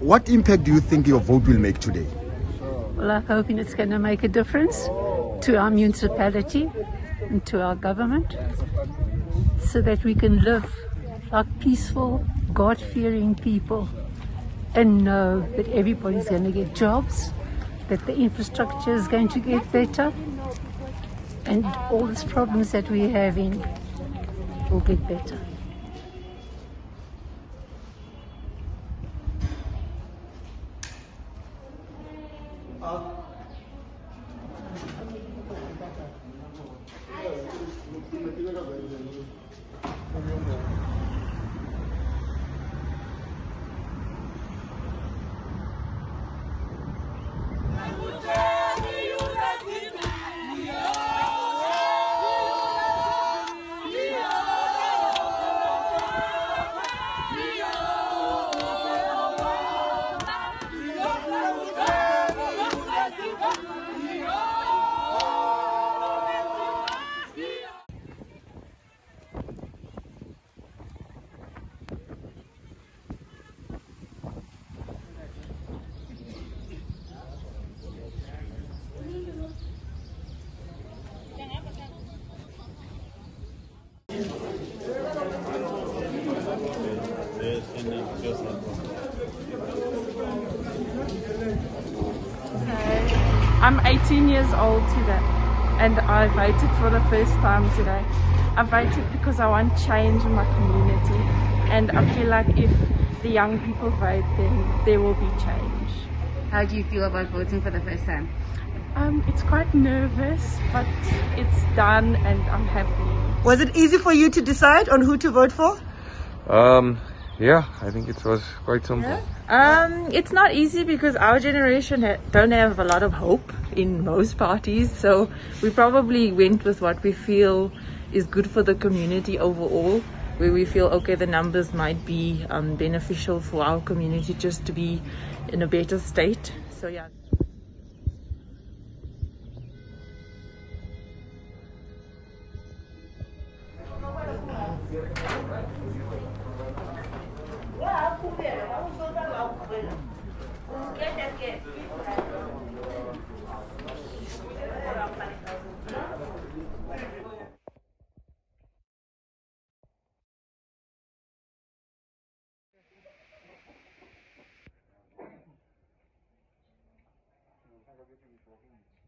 What impact do you think your vote will make today? Well, I'm hoping it's going to make a difference to our municipality and to our government so that we can live like peaceful, God fearing people and know that everybody's going to get jobs, that the infrastructure is going to get better, and all these problems that we're having will get better. 好。I'm 18 years old today and I voted for the first time today. I voted because I want change in my community and I feel like if the young people vote then there will be change. How do you feel about voting for the first time? Um, it's quite nervous but it's done and I'm happy. Was it easy for you to decide on who to vote for? Um, yeah, I think it was quite simple. Yeah. Um, it's not easy because our generation ha don't have a lot of hope in most parties. So we probably went with what we feel is good for the community overall, where we feel, okay, the numbers might be um, beneficial for our community just to be in a better state. So yeah. 也就是说，你。